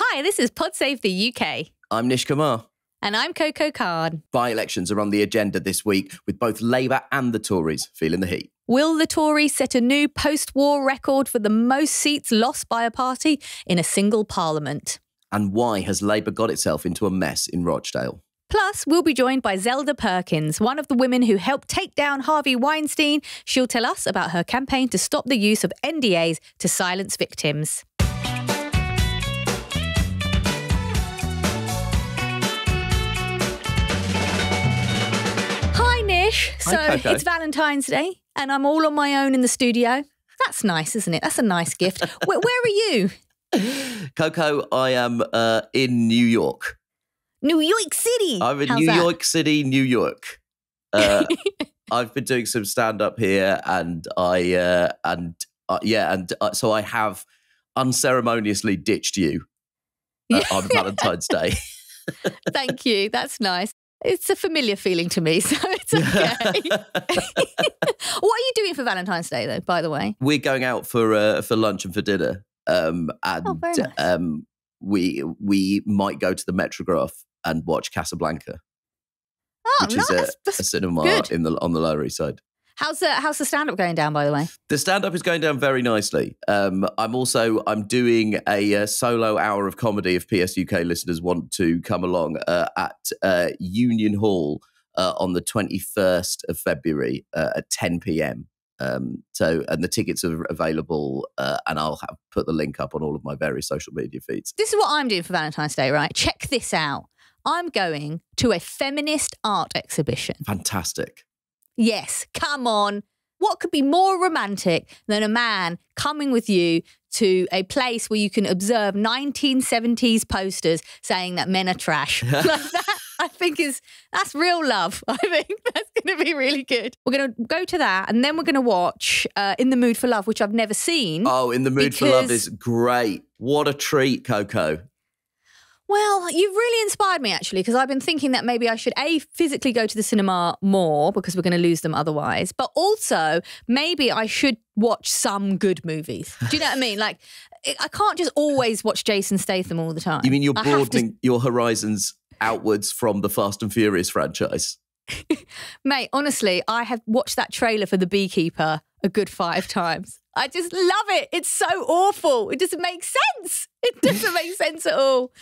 Hi, this is PodSave the UK. I'm Nish Kumar. And I'm Coco Khan. By elections are on the agenda this week, with both Labour and the Tories feeling the heat. Will the Tories set a new post war record for the most seats lost by a party in a single parliament? And why has Labour got itself into a mess in Rochdale? Plus, we'll be joined by Zelda Perkins, one of the women who helped take down Harvey Weinstein. She'll tell us about her campaign to stop the use of NDAs to silence victims. So it's Valentine's Day, and I'm all on my own in the studio. That's nice, isn't it? That's a nice gift. where, where are you? Coco, I am uh, in New York. New York City. I'm in How's New that? York City, New York. Uh, I've been doing some stand up here, and I uh, and uh, yeah, and uh, so I have unceremoniously ditched you uh, on Valentine's Day. Thank you. That's nice. It's a familiar feeling to me, so it's okay. what are you doing for Valentine's Day, though? By the way, We're going out for uh, for lunch and for dinner, um, and Oh, nice. um, we we might go to the Metrograph and watch Casablanca, oh, which nice. is a, a cinema good. in the on the Lower East Side. How's the how's the stand up going down? By the way, The stand up is going down very nicely. Um, I'm also I'm doing a, uh solo hour of comedy if PSUK listeners want to come along uh, at uh, Union Hall uh, on the 21st of February uh, at 10 p.m. Um, so and the tickets are available, uh, and I'll have put the link up on all of my various social media feeds. this is what I'm doing for Valentine's Day. Right? Check this out. I'm going to a feminist art exhibition. Fantastic. Yes, come on. What could be more romantic than a man coming with you to a place where you can observe 1970s posters saying that men are trash? like that, I think is that's real love. I think that's going to be really good. We're going to go to that, and then we're going to watch uh, In the Mood for Love, which I've never seen. Oh, in the mood for love is great. What a treat, Coco. Well, you've really inspired me actually, because I've been thinking that maybe I should a physically go to the cinema more because we're going to lose them otherwise, but also maybe I should watch some good movies. Do you know what I mean? Like, I can't just always watch Jason Statham all the time. You mean you're have to- broadening your horizons outwards from the Fast and Furious franchise? mate? Honestly, I have watched that trailer for The Beekeeper a good five times. I just love it. It's so awful. It doesn't make sense. It doesn't make sense at all.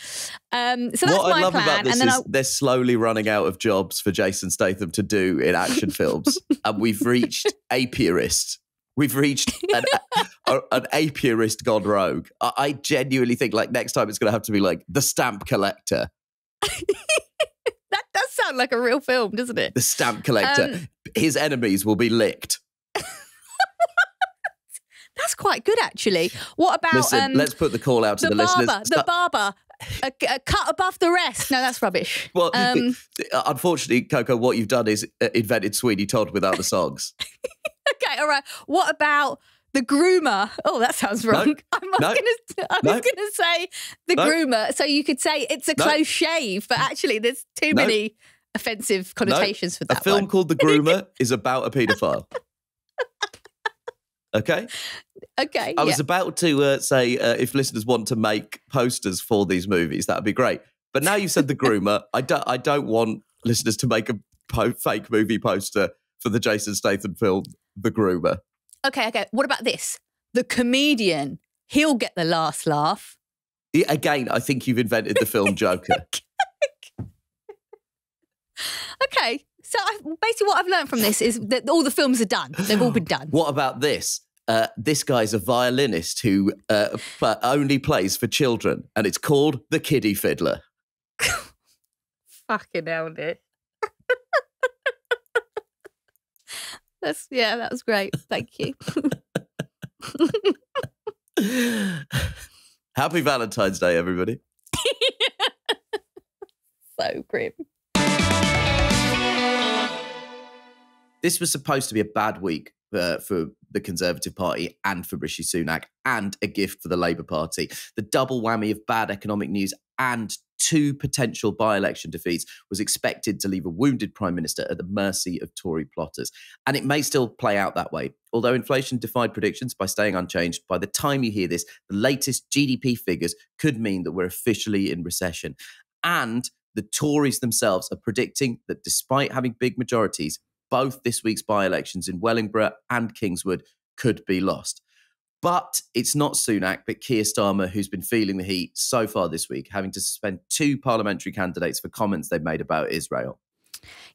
Um, so that's what my I love plan. about this and then is I, they're slowly running out of jobs for Jason Statham to do in action films, and we've reached apiarist. We've reached an, a, an apiarist gone rogue. I, I genuinely think like next time it's going to have to be like the stamp collector, that does sound like a real film, doesn't it? the stamp collector. Um, His enemies will be licked. That's quite good, actually. What about Listen, um, let's put the call out to the, the, barber? listeners. The barber, a, a cut above the rest. No, that's rubbish. well, um, unfortunately, Coco, what you've done is uh, invented Sweeney Todd without the songs. okay, all right. What about the groomer? Oh, that sounds wrong. I'm not no, gonna. I no. was gonna say the No. groomer, so you could say it's a No. close shave, but actually, there's too No. many offensive connotations for that. a film one. called The Groomer is about a paedophile. Okay. Okay, I yeah. was about to uh, say uh, if listeners want to make posters for these movies, that'd be great. But now you've said the groomer, I don't. I don't want listeners to make a po- fake movie poster for the Jason Statham film, The Groomer. okay, okay. What about this? The comedian. He'll get the last laugh. I- Again, I think you've invented the film Joker. Okay. So I, basically, what I've learned from this is that all the films are done. They've all been done. what about this? Uh, this guy's a violinist who uh, only plays for children, and it's called The Kiddie Fiddler. Fucking hell, Nish. That's yeah, that was great. Thank you. Happy Valentine's Day, everybody. so grim. This was supposed to be a bad week uh, for the Conservative Party and for Rishi Sunak, and a gift for the Labour Party. The double whammy of bad economic news and two potential by election defeats was expected to leave a wounded prime minister at the mercy of Tory plotters. And it may still play out that way. Although inflation defied predictions by staying unchanged, by the time you hear this, the latest GDP figures could mean that we're officially in recession. And the Tories themselves are predicting that despite having big majorities, both this week's by elections in Wellingborough and Kingswood could be lost. But it's not Sunak, but Keir Starmer who's been feeling the heat so far this week, having to suspend two parliamentary candidates for comments they've made about Israel.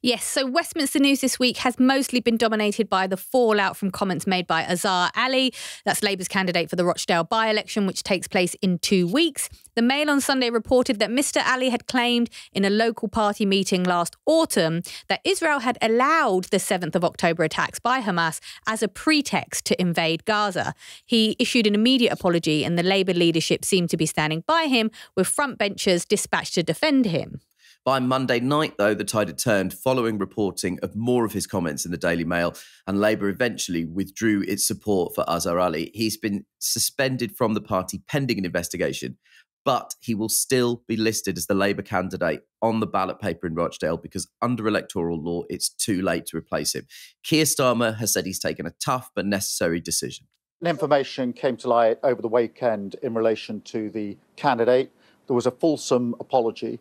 Yes, so Westminster News this week has mostly been dominated by the fallout from comments made by Azhar Ali. That's Labour's candidate for the Rochdale by election, which takes place in two weeks. The Mail on Sunday reported that Mr. Ali had claimed in a local party meeting last autumn that Israel had allowed the 7th of October attacks by Hamas as a pretext to invade Gaza. He issued an immediate apology, and the Labour leadership seemed to be standing by him, with frontbenchers dispatched to defend him. By Monday night, though, the tide had turned following reporting of more of his comments in the Daily Mail, and Labour eventually withdrew its support for Azhar Ali. He's been suspended from the party pending an investigation, but he will still be listed as the Labour candidate on the ballot paper in Rochdale because under electoral law, it's too late to replace him. Keir Starmer has said he's taken a tough but necessary decision. Information came to light over the weekend in relation to the candidate. There was a fulsome apology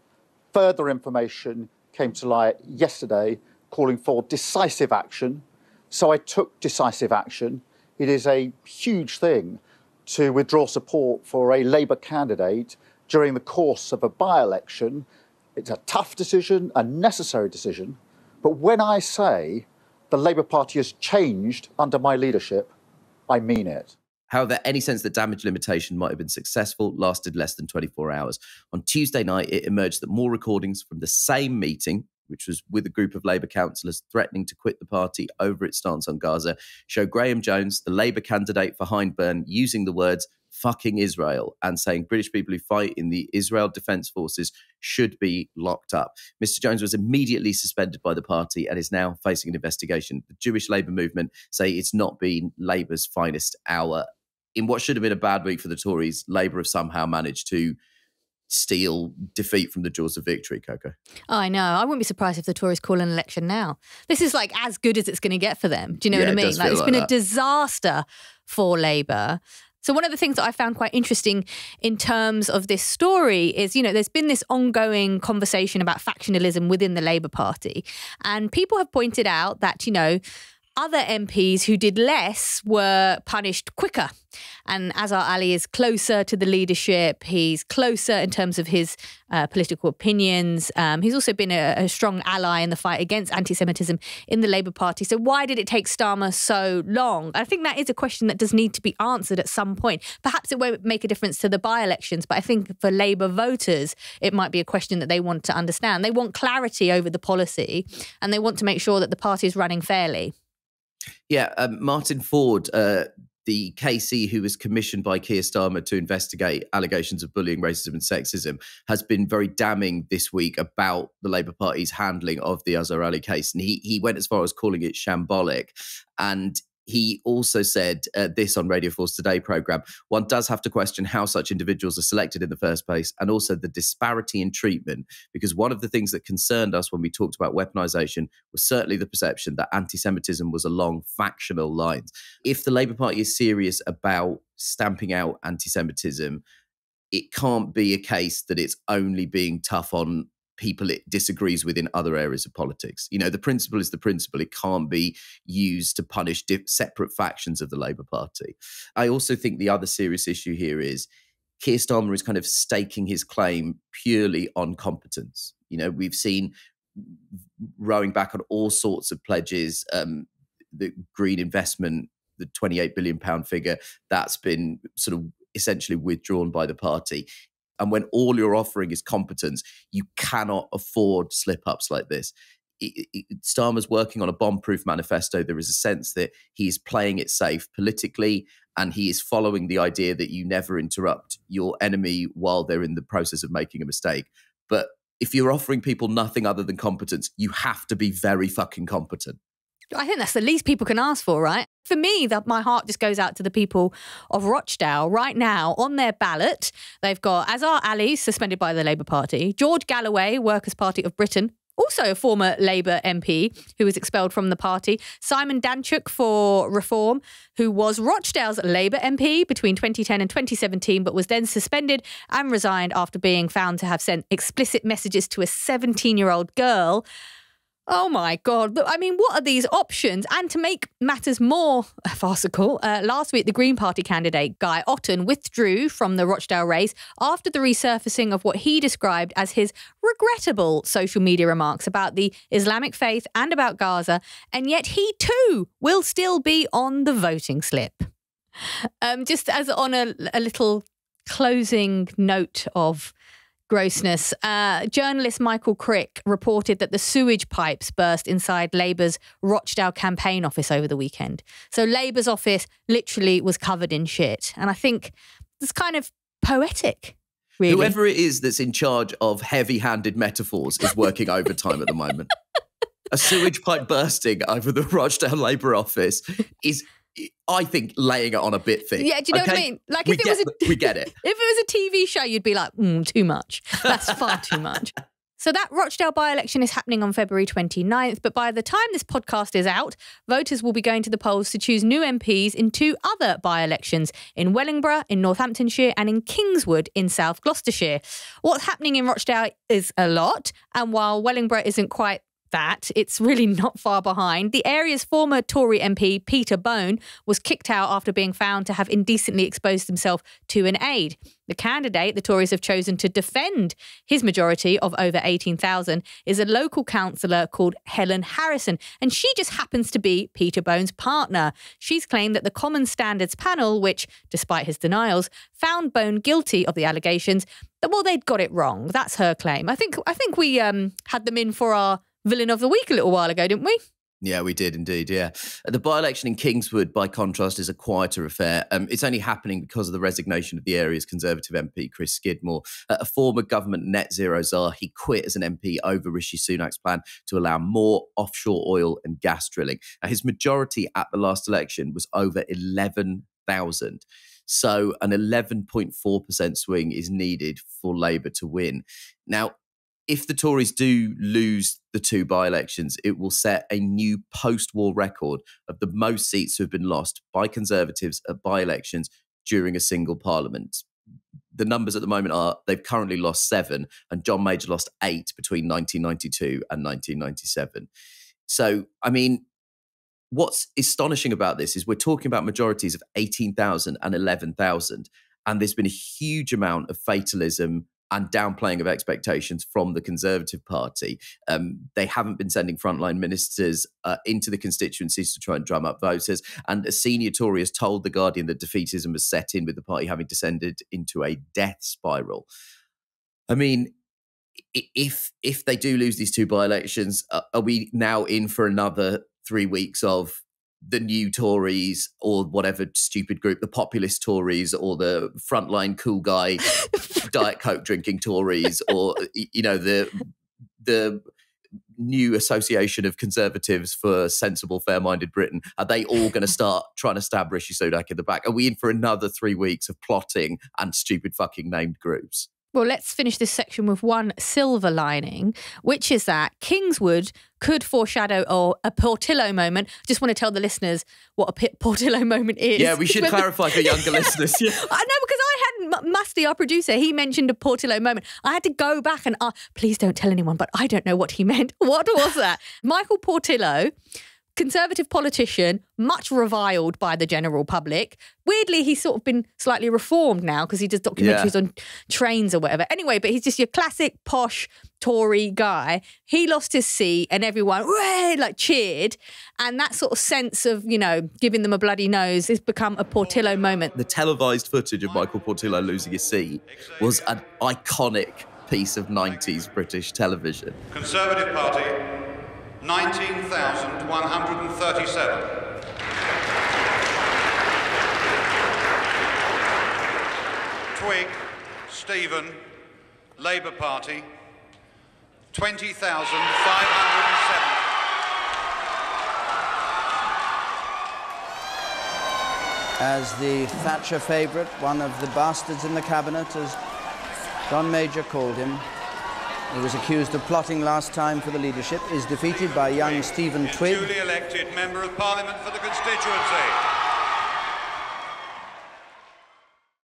Further information came to light yesterday calling for decisive action. So I took decisive action. It is a huge thing to withdraw support for a Labour candidate during the course of a by election. It's a tough decision, a necessary decision. But when I say the Labour Party has changed under my leadership, I mean it. However, any sense that damage limitation might have been successful lasted less than 24 hours. On Tuesday night, it emerged that more recordings from the same meeting, which was with a group of Labour councillors threatening to quit the party over its stance on Gaza, show Graham Jones, the Labour candidate for Hyndburn, using the words fucking Israel and saying British people who fight in the Israel Defence Forces should be locked up. Mr. Jones was immediately suspended by the party and is now facing an investigation. The Jewish Labour movement say it's not been Labour's finest hour in what should have been a bad week for the Tories, Labour have somehow managed to steal defeat from the jaws of victory, Coco. Oh, I know. I wouldn't be surprised if the Tories call an election now. This is like as good as it's going to get for them. Do you know yeah, what I mean? It like it's like been that. a disaster for Labour. So, one of the things that I found quite interesting in terms of this story is, you know, there's been this ongoing conversation about factionalism within the Labour Party. And people have pointed out that, you know, other MPs who did less were punished quicker. And Azhar Ali is closer to the leadership. He's closer in terms of his uh, political opinions. Um, he's also been a, a, strong ally in the fight against anti Semitism in the Labour Party. So, why did it take Starmer so long? I think that is a question that does need to be answered at some point. Perhaps it won't make a difference to the by elections, but I think for Labour voters, it might be a question that they want to understand. They want clarity over the policy and they want to make sure that the party is running fairly. Yeah, um, Martin Forde, uh, the KC who was commissioned by Keir Starmer to investigate allegations of bullying, racism, and sexism, has been very damning this week about the Labour Party's handling of the Azhar Ali case, and he he went as far as calling it shambolic. And he also said uh, this on Radio 4's Today program one does have to question how such individuals are selected in the first place and also the disparity in treatment. Because one of the things that concerned us when we talked about weaponization was certainly the perception that anti Semitism was along factional lines. If the Labour Party is serious about stamping out anti Semitism, it can't be a case that it's only being tough on people it disagrees with in other areas of politics. You know, the principle is the principle. It can't be used to punish separate factions of the Labour Party. I also think the other serious issue here is Keir Starmer is kind of staking his claim purely on competence. You know, we've seen rowing back on all sorts of pledges, um, the green investment, the 28 billion pound figure, that's been sort of essentially withdrawn by the party. And when all you're offering is competence, you cannot afford slip ups like this. Starmer's working on a bomb proof manifesto. There is a sense that he is playing it safe politically and he is following the idea that you never interrupt your enemy while they're in the process of making a mistake. But if you're offering people nothing other than competence, you have to be very fucking competent. I think that's the least people can ask for, right? For me, that my heart just goes out to the people of Rochdale right now on their ballot. They've got Azhar Ali, suspended by the Labour Party, George Galloway, Workers' Party of Britain, also a former Labour MP who was expelled from the party, Simon Danczuk for Reform, who was Rochdale's Labour MP between 2010 and 2017, but was then suspended and resigned after being found to have sent explicit messages to a 17 year old girl. Oh my God. I mean, what are these options? And to make matters more farcical, uh, last week the Green Party candidate, Guy Otten, withdrew from the Rochdale race after the resurfacing of what he described as his regrettable social media remarks about the Islamic faith and about Gaza. And yet he too will still be on the voting slip. Um, just as on a, a little closing note of grossness. Uh, journalist Michael Crick reported that the sewage pipes burst inside Labour's Rochdale campaign office over the weekend. So Labour's office literally was covered in shit. And I think it's kind of poetic. Really. Whoever it is that's in charge of heavy handed metaphors is working overtime at the moment. A sewage pipe bursting over the Rochdale Labour office is I think laying it on a bit thick. Yeah, do you know okay? what I mean? Like we if it get, was a, we get it. if it was a TV show, you'd be like, mm, too much. That's far too much. So that Rochdale by-election is happening on February 29th, but by the time this podcast is out, voters will be going to the polls to choose new MPs in two other by-elections in Wellingborough in Northamptonshire and in Kingswood in South Gloucestershire. What's happening in Rochdale is a lot, and while Wellingborough isn't quite that. It's really not far behind. The area's former Tory MP, Peter Bone, was kicked out after being found to have indecently exposed himself to an aide. The candidate the Tories have chosen to defend his majority of over 18,000 is a local councillor called Helen Harrison, and she just happens to be Peter Bone's partner. She's claimed that the Common Standards panel, which, despite his denials, found Bone guilty of the allegations, that well, they'd got it wrong. That's her claim. I think I think we um, had them in for our villain of the week a little while ago, didn't we? Yeah, we did indeed. Yeah. The by election in Kingswood, by contrast, is a quieter affair. Um, it's only happening because of the resignation of the area's Conservative MP, Chris Skidmore. Uh, a former government net zero czar, he quit as an MP over Rishi Sunak's plan to allow more offshore oil and gas drilling. Now, his majority at the last election was over 11,000. So an 11.4% swing is needed for Labour to win. Now, if the Tories do lose the two by elections, it will set a new post war record of the most seats who have been lost by Conservatives at by elections during a single parliament. The numbers at the moment are they've currently lost seven, and John Major lost eight between 1992 and 1997. So, I mean, what's astonishing about this is we're talking about majorities of 18,000 and 11,000. And there's been a huge amount of fatalism and downplaying of expectations from the Conservative Party. Um, they haven't been sending frontline ministers uh, into the constituencies to try and drum up voters. And a senior Tory has told The Guardian that defeatism has set in with the party having descended into a death spiral. I mean, if if they do lose these two by elections, uh, are we now in for another three weeks of the new Tories or whatever stupid group, the populist Tories or the frontline cool guy Diet Coke drinking Tories or you know the the new association of conservatives for sensible, fair-minded Britain. Are they all going to start trying to stab Rishi Sunak in the back? Are we in for another three weeks of plotting and stupid fucking named groups? Well, let's finish this section with one silver lining, which is that Kingswood could foreshadow or a Portillo moment. Just want to tell the listeners what a Portillo moment is. Yeah, we should clarify for younger listeners. Yeah. I know because I had Musty, our producer, he mentioned a Portillo moment. I had to go back and uh, please don't tell anyone, but I don't know what he meant. What was that? Michael Portillo conservative politician, much reviled by the general public. Weirdly, he's sort of been slightly reformed now because he does documentaries yeah. on trains or whatever. Anyway, but he's just your classic posh Tory guy. He lost his seat and everyone like cheered. And that sort of sense of, you know, giving them a bloody nose has become a Portillo moment. The televised footage of Michael Portillo losing his seat was an iconic piece of 90s British television. Conservative Party 19,137. Twigg, Stephen, Labour Party, 20,507. As the Thatcher favourite, one of the bastards in the cabinet, as John Major called him, he was accused of plotting last time for the leadership, is defeated by young Stephen Twigg. Duly elected Member of Parliament for the constituency.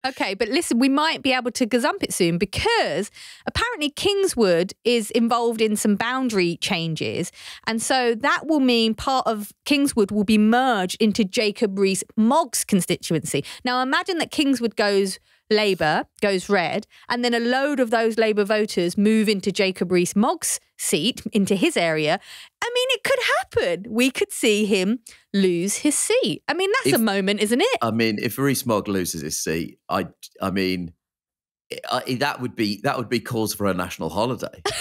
Okay, but listen, we might be able to gazump it soon because apparently Kingswood is involved in some boundary changes. And so that will mean part of Kingswood will be merged into Jacob Rees Mogg's constituency. Now imagine that Kingswood goes Labour, goes red, and then a load of those Labour voters move into Jacob Rees Mogg's seat, into his area. I mean, it could happen. We could see him lose his seat. I mean, that's If- a moment, isn't it? I mean, if Rees Mogg loses his seat, I, I mean, I, that would be that would be cause for a national holiday.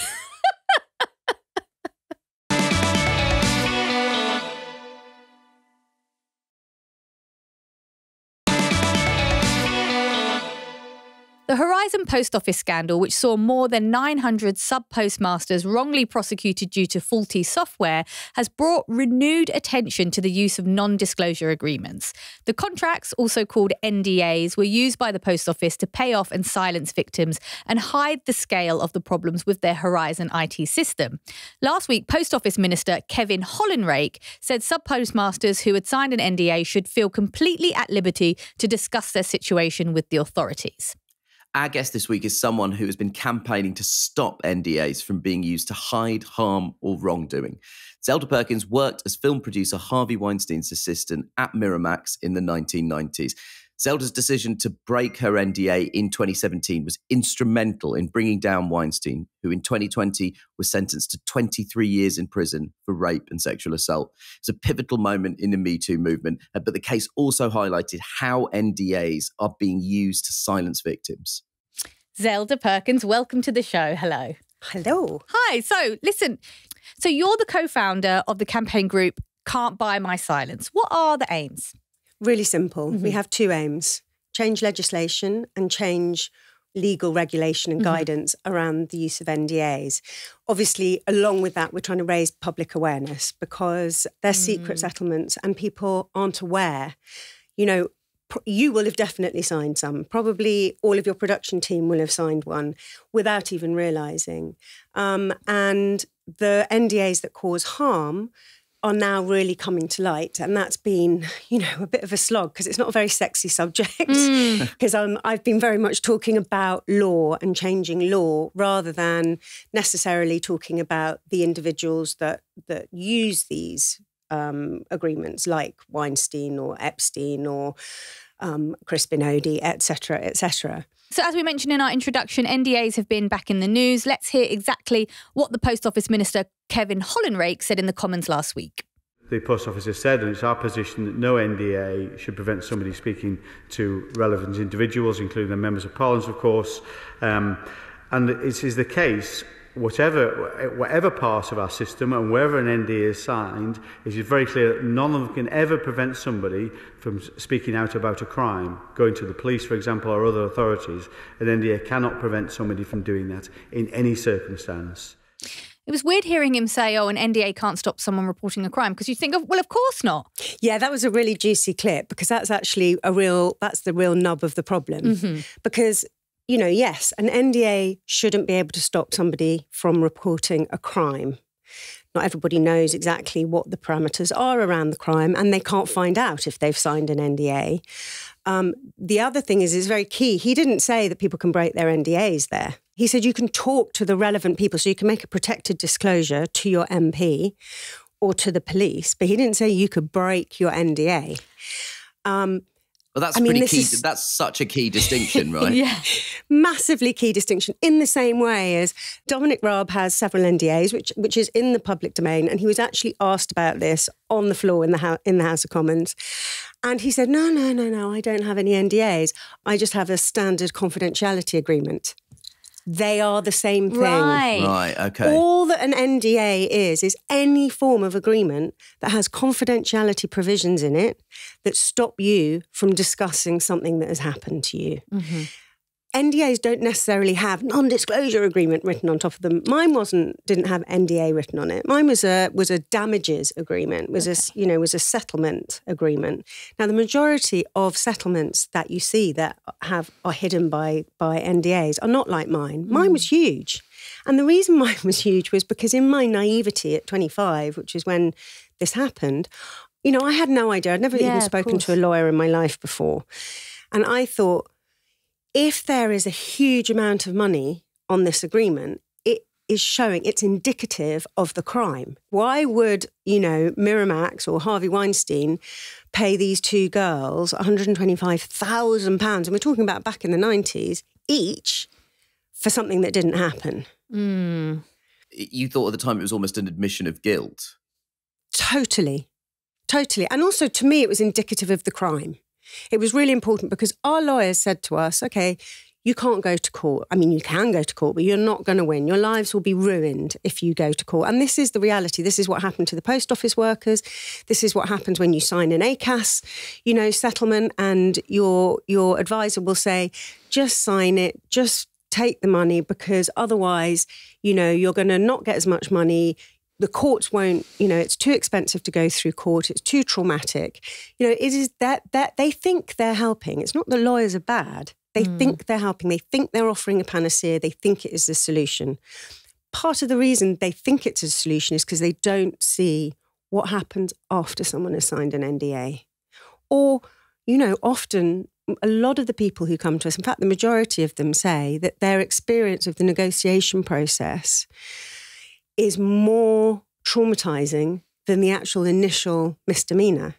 The Horizon Post Office scandal, which saw more than 900 sub postmasters wrongly prosecuted due to faulty software, has brought renewed attention to the use of non disclosure agreements. The contracts, also called NDAs, were used by the Post Office to pay off and silence victims and hide the scale of the problems with their Horizon IT system. Last week, Post Office Minister Kevin Hollinrake said sub postmasters who had signed an NDA should feel completely at liberty to discuss their situation with the authorities. Our guest this week is someone who has been campaigning to stop NDAs from being used to hide harm or wrongdoing. Zelda Perkins worked as film producer Harvey Weinstein's assistant at Miramax in the 1990s. Zelda's decision to break her NDA in 2017 was instrumental in bringing down Weinstein, who in 2020 was sentenced to 23 years in prison for rape and sexual assault. It's a pivotal moment in the Me Too movement, uh, but the case also highlighted how NDAs are being used to silence victims. Zelda Perkins, welcome to the show. Hello. Hello. Hi. So, listen, so you're the co founder of the campaign group Can't Buy My Silence. What are the aims? Really simple. We mm-hmm. have two aims change legislation and change legal regulation and mm-hmm. guidance around the use of NDAs. Obviously, along with that, we're trying to raise public awareness because they're secret mm. settlements and people aren't aware. You know, you will have definitely signed some. Probably all of your production team will have signed one without even realizing. Um, and the NDAs that cause harm are now really coming to light, and that's been, you know, a bit of a slog because it's not a very sexy subject. Because um, I've been very much talking about law and changing law rather than necessarily talking about the individuals that that use these um, agreements, like Weinstein or Epstein or um, Crispin Odey, etc cetera, et cetera. So, as we mentioned in our introduction, NDAs have been back in the news. Let's hear exactly what the Post Office Minister Kevin Hollinrake said in the Commons last week. the post office has said, and it's our position that no NDA should prevent somebody speaking to relevant individuals, including the members of parliament, of course. Um, and it is the case, whatever whatever part of our system and wherever an NDA is signed, it is very clear that none of them can ever prevent somebody from speaking out about a crime, going to the police, for example, or other authorities. An NDA cannot prevent somebody from doing that in any circumstance. It was weird hearing him say, oh, an NDA can't stop someone reporting a crime because you think, of, well, of course not. Yeah, that was a really juicy clip because that's actually a real that's the real nub of the problem. Mm-hmm. Because you know, yes, an NDA shouldn't be able to stop somebody from reporting a crime. Not everybody knows exactly what the parameters are around the crime, and they can't find out if they've signed an NDA. Um, the other thing is, is very key. He didn't say that people can break their NDAs there. He said you can talk to the relevant people, so you can make a protected disclosure to your MP or to the police, but he didn't say you could break your NDA. Um, Well, that's I mean, pretty key. is- That's such a key distinction, right? Yeah. massively key distinction in the same way as Dominic Raab has several NDAs, which which is in the public domain, and he was actually asked about this on the floor in the in the House of Commons, and he said, "No, no, no, no, I don't have any NDAs. I just have a standard confidentiality agreement. They are the same thing." Right. Right. Okay. All that an NDA is, is any form of agreement that has confidentiality provisions in it that stop you from discussing something that has happened to you. Mm-hmm. NDAs don't necessarily have non-disclosure agreement written on top of them. Mine wasn't didn't have NDA written on it. Mine was a was a damages agreement. Was okay. a you know was a settlement agreement. Now the majority of settlements that you see that have are hidden by by NDAs are not like mine. Mm. Mine was huge, and the reason mine was huge was because in my naivety at 25, which is when this happened, you know I had no idea. I'd never yeah, even spoken to a lawyer in my life before, and I thought if there is a huge amount of money on this agreement, it is showing it's indicative of the crime. Why would, you know, Miramax or Harvey Weinstein pay these two girls £125,000? And we're talking about back in the 90s each for something that didn't happen. Mm. You thought at the time it was almost an admission of guilt. Totally. Totally. And also to me, it was indicative of the crime. It was really important because our lawyers said to us, okay, you can't go to court. I mean, you can go to court, but you're not going to win. Your lives will be ruined if you go to court. And this is the reality. This is what happened to the post office workers. This is what happens when you sign an ACAS, you know, settlement, and your your advisor will say, just sign it, just take the money because otherwise, you know, you're going to not get as much money the courts won't, you know, it's too expensive to go through court. It's too traumatic. You know, it is that that they think they're helping. It's not that lawyers are bad. They mm. think they're helping. They think they're offering a panacea. They think it is the solution. Part of the reason they think it's a solution is because they don't see what happens after someone has signed an NDA. Or, you know, often a lot of the people who come to us, in fact, the majority of them say that their experience of the negotiation process is more traumatizing than the actual initial misdemeanor.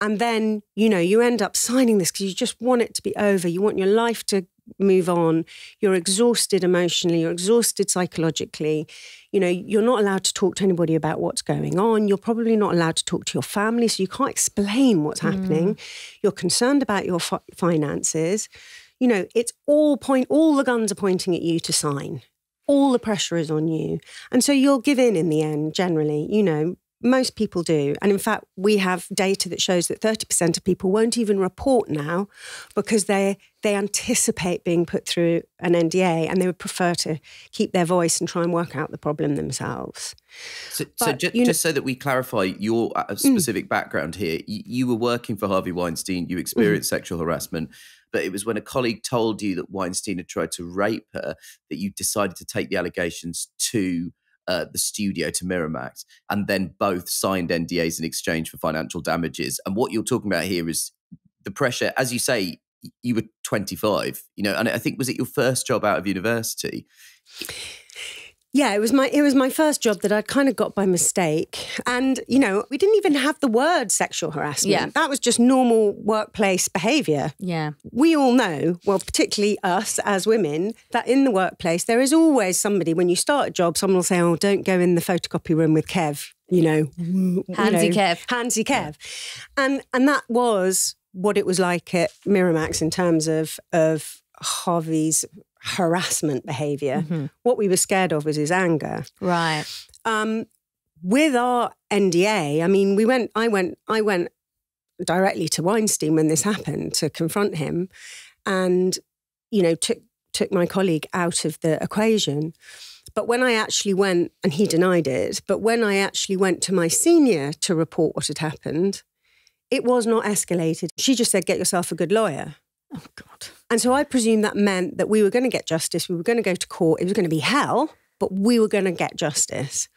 And then, you know, you end up signing this because you just want it to be over. You want your life to move on. You're exhausted emotionally, you're exhausted psychologically. You know, you're not allowed to talk to anybody about what's going on. You're probably not allowed to talk to your family, so you can't explain what's mm. happening. You're concerned about your fi- finances. You know, it's all point all the guns are pointing at you to sign all the pressure is on you. And so you'll give in in the end, generally, you know, most people do. And in fact, we have data that shows that 30% of people won't even report now because they they anticipate being put through an NDA and they would prefer to keep their voice and try and work out the problem themselves. So, but, so just, just, so that we clarify your uh, mm. specific mm. background here, you, you, were working for Harvey Weinstein, you experienced mm. sexual harassment but it was when a colleague told you that Weinstein had tried to rape her that you decided to take the allegations to uh, the studio to Miramax, and then both signed NDAs in exchange for financial damages. And what you're talking about here is the pressure, as you say, you were 25, you know, and I think was it your first job out of university? Yeah, it was my it was my first job that I kind of got by mistake. And, you know, we didn't even have the word sexual harassment. Yeah. That was just normal workplace behavior. Yeah. We all know, well, particularly us as women, that in the workplace there is always somebody when you start a job, someone will say, "Oh, don't go in the photocopy room with Kev." You know, handsy you know, Kev. Handsy Kev. And and that was what it was like at Miramax in terms of of Harvey's harassment behavior. Mm-hmm. What we were scared of was his anger. Right. Um, with our NDA, I mean, we went. I went. I went directly to Weinstein when this happened to confront him, and you know took took my colleague out of the equation. But when I actually went, and he denied it, but when I actually went to my senior to report what had happened, it was not escalated. She just said, "Get yourself a good lawyer." Oh God. And so I presume that meant that we were going to get justice. We were going to go to court. It was going to be hell, but we were going to get justice.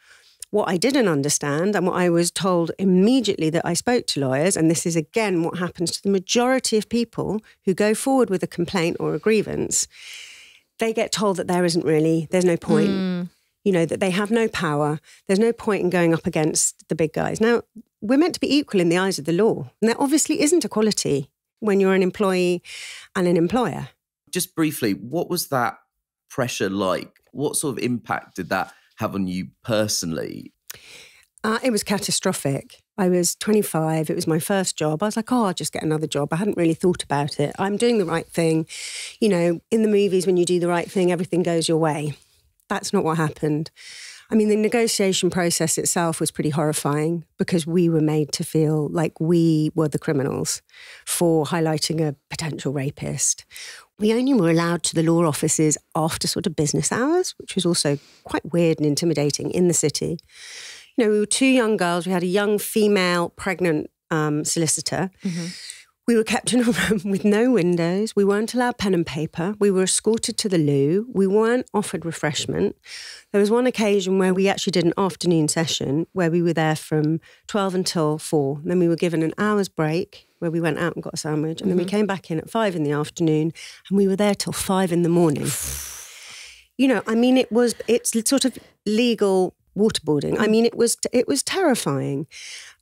What I didn't understand, and what I was told immediately that I spoke to lawyers, and this is again what happens to the majority of people who go forward with a complaint or a grievance, they get told that there isn't really, there's no point. Mm. You know, that they have no power. There's no point in going up against the big guys. Now, we're meant to be equal in the eyes of the law. And there obviously isn't equality when you're an employee and an employer. Just briefly, what was that pressure like? What sort of impact did that have on you personally? Uh, it was catastrophic. I was 25. It was my first job. I was like, oh, I'll just get another job. I hadn't really thought about it. I'm doing the right thing. You know, in the movies, when you do the right thing, everything goes your way. That's not what happened. I mean, the negotiation process itself was pretty horrifying because we were made to feel like we were the criminals for highlighting a potential rapist. we only were allowed to the law offices after sort of business hours, which was also quite weird and intimidating in the city. You know, we were two young girls. We had a young female pregnant um, solicitor. Mm-hmm. We were kept in a room with no windows. We weren't allowed pen and paper. We were escorted to the loo. We weren't offered refreshment. There was one occasion where we actually did an afternoon session where we were there from 12 until 4. Then we were given an hour's break where we went out and got a sandwich. And then mm-hmm. we came back in at 5 in the afternoon and we were there till 5 in the morning. you know, I mean, it was, it's sort of legal waterboarding. I mm. mean, it was, it was terrifying.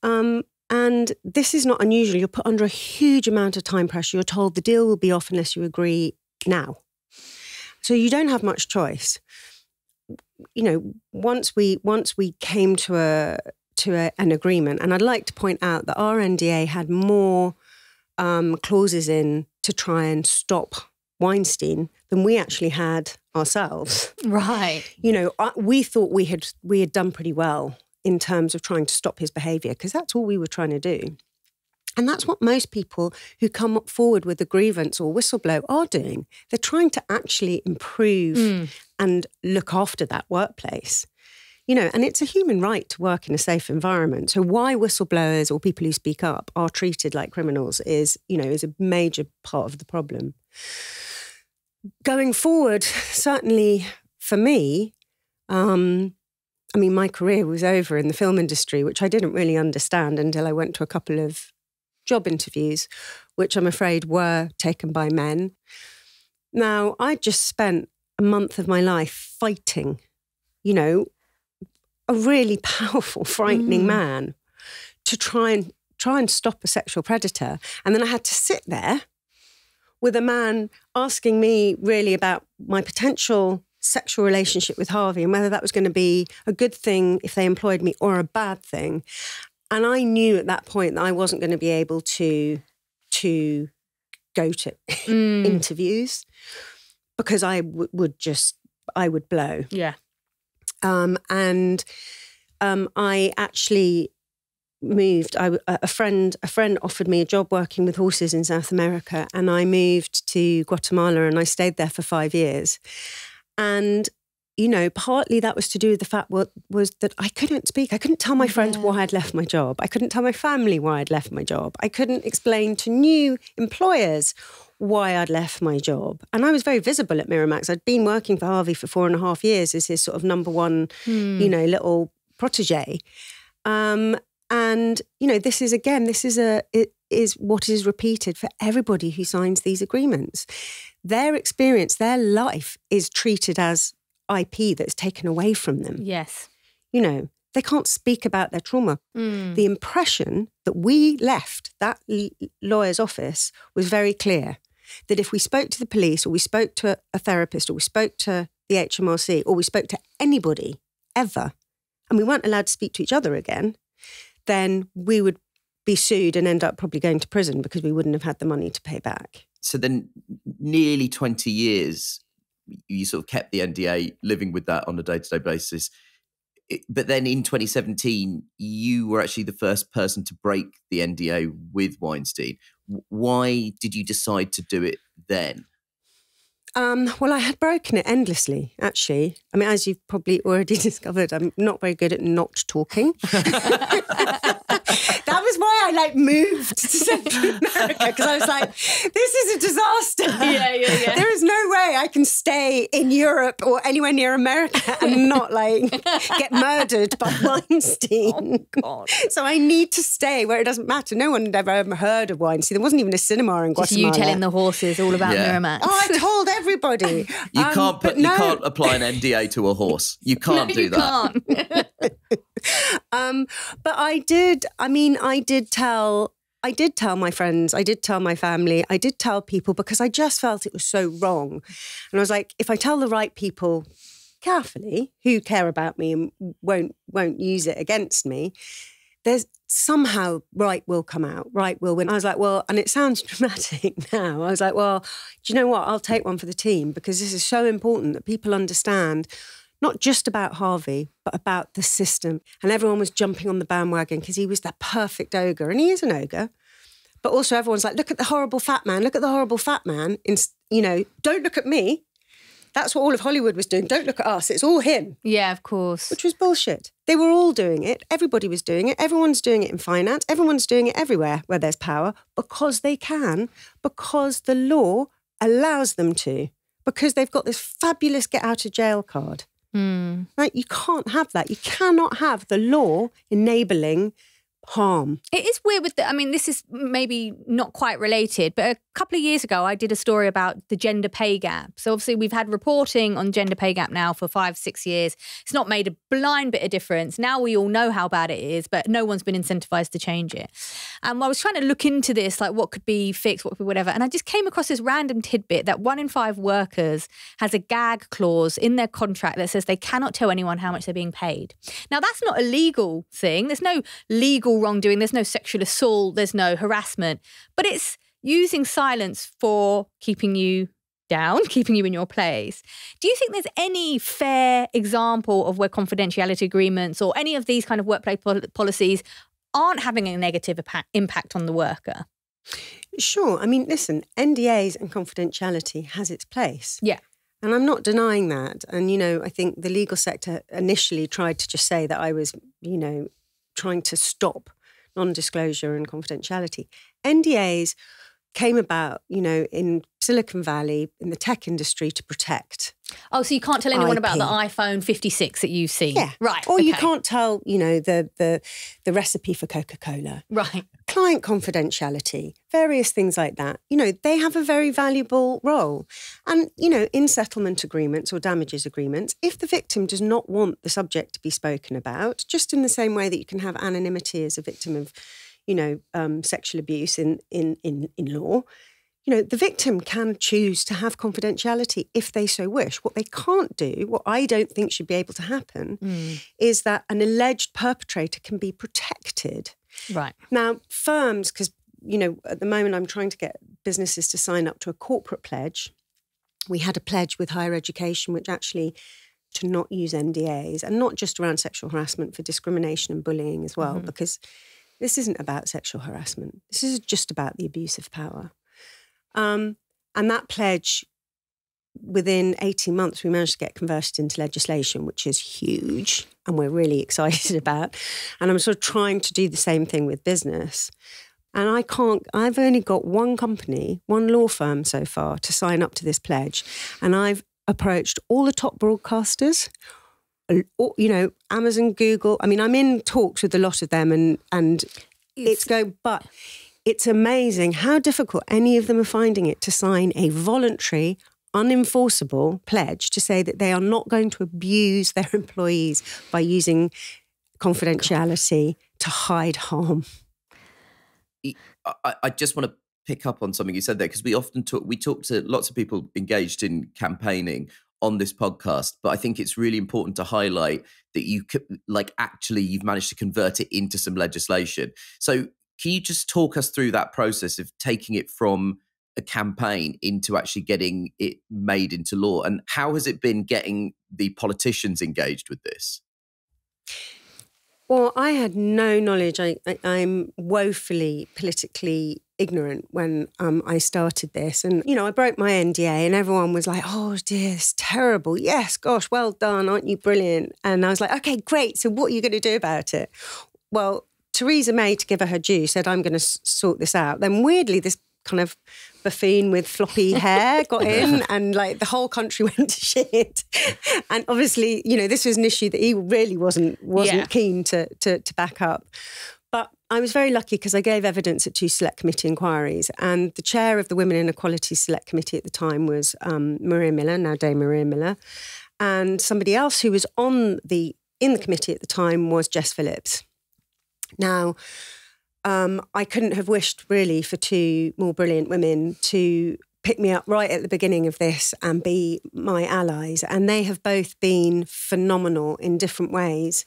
Um, and this is not unusual. You're put under a huge amount of time pressure. You're told the deal will be off unless you agree now. So you don't have much choice. You know, once we once we came to a to a, an agreement, and I'd like to point out that our NDA had more um, clauses in to try and stop Weinstein than we actually had ourselves. Right. You know, I, we thought we had we had done pretty well in terms of trying to stop his behaviour, because that's all we were trying to do. And that's what most people who come forward with a grievance or whistleblow are doing. They're trying to actually improve mm. and look after that workplace. You know, and it's a human right to work in a safe environment. So why whistleblowers or people who speak up are treated like criminals is, you know, is a major part of the problem. Going forward, certainly for me, um, I mean, my career was over in the film industry, which I didn't really understand until I went to a couple of job interviews, which I'm afraid were taken by men. Now, I just spent a month of my life fighting, you know, a really powerful, frightening mm. man to try and try and stop a sexual predator. And then I had to sit there with a man asking me really about my potential sexual relationship with Harvey and whether that was going to be a good thing if they employed me or a bad thing. And I knew at that point that I wasn't going to be able to to go to mm. interviews because I would just I would blow. Yeah. Um, and um, I actually moved. I, a friend a friend offered me a job working with horses in South America, and I moved to Guatemala and I stayed there for five years. And you know, partly that was to do with the fact was that I couldn't speak. I couldn't tell my friends yeah. why I'd left my job. I couldn't tell my family why I'd left my job. I couldn't explain to new employers why I'd left my job. And I was very visible at Miramax. I'd been working for Harvey for four and a half years as his sort of number one, hmm. you know, little protege. Um, and you know, this is again, this is a it is what is repeated for everybody who signs these agreements their experience, their life is treated as IP that's taken away from them. Yes. You know, they can't speak about their trauma. Mm. The impression that we left that lawyer's office was very clear that if we spoke to the police or we spoke to a therapist or we spoke to the HMRC or we spoke to anybody ever, and we weren't allowed to speak to each other again, then we would be sued and end up probably going to prison because we wouldn't have had the money to pay back so then nearly 20 years you sort of kept the NDA living with that on a day-to-day basis but then in 2017 you were actually the first person to break the NDA with Weinstein why did you decide to do it then um, well, I had broken it endlessly, actually. I mean, as you've probably already discovered, I'm not very good at not talking. that was why I like moved to Central America because I was like, this is a disaster. Yeah, yeah, yeah. There is no way I can stay in Europe or anywhere near America and not like get murdered by Weinstein. Oh, God. So I need to stay where it doesn't matter. No one had ever heard of Weinstein. There wasn't even a cinema in Guatemala. Just you telling the horses all about yeah. Miramax. Oh, I told everybody. You um, can't put, no. you can't apply an NDA to a horse. You can't no, do you that. Can't. um, but I did. I mean, I did tell. I did tell my friends, I did tell my family, I did tell people because I just felt it was so wrong. And I was like, if I tell the right people carefully who care about me and won't won't use it against me, there's somehow right will come out, right will win. I was like, well, and it sounds dramatic now. I was like, well, do you know what? I'll take one for the team because this is so important that people understand not just about Harvey, but about the system. And everyone was jumping on the bandwagon because he was the perfect ogre. And he is an ogre. but also everyone's like, look at the horrible fat man, look at the horrible fat man. In, you know, don't look at me. That's what all of Hollywood was doing. Don't look at us. It's all him, Yeah, of course. which was bullshit. They were all doing it. Everybody was doing it. Everyone's doing it in finance. Everyone's doing it everywhere where there's power because they can, because the law allows them to, because they've got this fabulous get out of jail card. Hmm. Right? You can't have that. You cannot have the law enabling harm. It is weird with the, I mean, this is maybe not quite related, but a couple of years ago, I did a story about the gender pay gap. So obviously, we've had reporting on gender pay gap now for five, six years. It's not made a blind bit of difference. Now we all know how bad it is, but no one's been incentivized to change it. And I was trying to look into this, like what could be fixed, what could be whatever. And I just came across this random tidbit that one in five workers has a gag clause in their contract that says they cannot tell anyone how much they're being paid. Now, that's not a legal thing. There's no legal wrongdoing, there's no sexual assault, there's no harassment, but it's using silence for keeping you down, keeping you in your place. Do you think there's any fair example of where confidentiality agreements or any of these kind of workplace pol- policies aren't having a negative impact on the worker? Sure. I mean, listen, NDAs and confidentiality has its place. Yeah. And I'm not denying that. And, you know, I think the legal sector initially tried to just say that I was, you know, trying to stop non disclosure and confidentiality. NDAs came about, you know, in Silicon Valley, in the tech industry to protect. Oh, so you can't tell anyone about the iPhone 56 that you've seen? Yeah. Right. Or you can't tell, you know, the the the recipe for Coca-Cola. Right. client confidentiality, various things like that. You know, they have a very valuable role. And, you know, in settlement agreements or damages agreements, if the victim does not want the subject to be spoken about, just in the same way that you can have anonymity as a victim of, you know, um, sexual abuse in, in, in, in law, you know, the victim can choose to have confidentiality if they so wish. What they can't do, what I don't think should be able to happen, mm. is that an alleged perpetrator can be protected Right. now, firms, because you know, at the moment, I'm trying to get businesses to sign up to a corporate pledge. We had a pledge with higher education, which actually to not use NDAs and not just around sexual harassment for discrimination and bullying as well, mm-hmm. because this isn't about sexual harassment. This is just about the abuse of power. Um, and that pledge, within 18 months, we managed to get converted into legislation, which is huge and we're really excited about. And I'm sort of trying to do the same thing with business. And I can't, I've only got one company, one law firm so far to sign up to this pledge. And I've approached all the top broadcasters, you know, Amazon, Google. I mean, I'm in talks with a lot of them and, and it's going, but it's amazing how difficult any of them are finding it to sign a voluntary, unenforceable pledge to say that they are not going to abuse their employees by using confidentiality to hide harm. I, I just want to pick up on something you said there because we often talk we talk to lots of people engaged in campaigning on this podcast but i think it's really important to highlight that you could like actually you've managed to convert it into some legislation so can you just talk us through that process of taking it from a campaign into actually getting it made into law and how has it been getting the politicians engaged with this Well, I had no knowledge. I, I'm woefully politically ignorant when um, I started this. And, you know, I broke my NDA and everyone was like, oh, dear, it's terrible. Yes, gosh, well done. Aren't you brilliant? And I was like, okay, great. So what are you going to do about it? Well, Theresa May, to give her her due, said, I'm going to sort this out. Then weirdly, this kind of buffoon with floppy hair got in and like the whole country went to shit. And obviously, you know, this was an issue that he really wasn't wasn't Yeah. keen to, to to back up. But I was very lucky because I gave evidence at two select committee inquiries. And the chair of the Women Inequality Select Committee at the time was um, Maria Miller, now Dame Maria Miller. And somebody else who was on the in the committee at the time was Jess Phillips. Now, um, I couldn't have wished really for two more brilliant women to pick me up right at the beginning of this and be my allies. And they have both been phenomenal in different ways.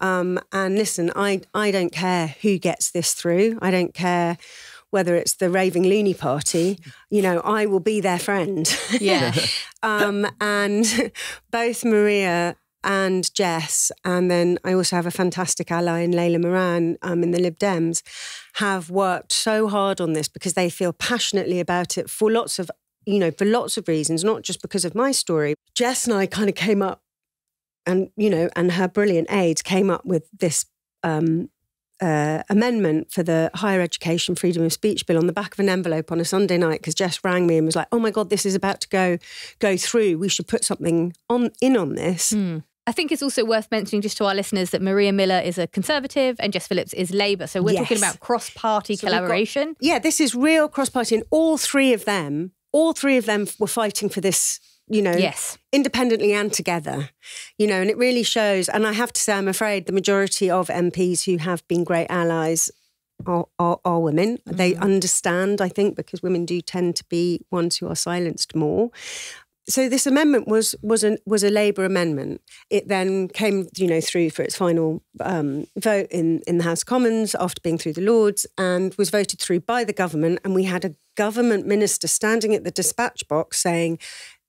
Um, and listen, I, I don't care who gets this through. I don't care whether it's the raving loony party. You know, I will be their friend. Yeah. um, and both Maria and Jess, and then I also have a fantastic ally in Layla Moran um, in the Lib Dems, have worked so hard on this because they feel passionately about it for lots of, you know, for lots of reasons, not just because of my story. Jess and I kind of came up, and you know, and her brilliant aides came up with this um, uh, amendment for the Higher Education Freedom of Speech Bill on the back of an envelope on a Sunday night because Jess rang me and was like, "Oh my God, this is about to go go through. We should put something on in on this." Mm. I think it's also worth mentioning just to our listeners that Maria Miller is a Conservative and Jess Phillips is Labour. So we're Yes. talking about cross-party So we've got- collaboration. Yeah, this is real cross party, and all three of them, all three of them were fighting for this. You know, Yes. independently and together. You know, and it really shows. And I have to say, I'm afraid the majority of MPs who have been great allies are, are, are women. They mm-hmm. understand, I think, because women do tend to be ones who are silenced more. So this amendment was was a was a Labour amendment. It then came, you know, through for its final um, vote in in the House of Commons after being through the Lords, and was voted through by the government. And we had a government minister standing at the dispatch box saying,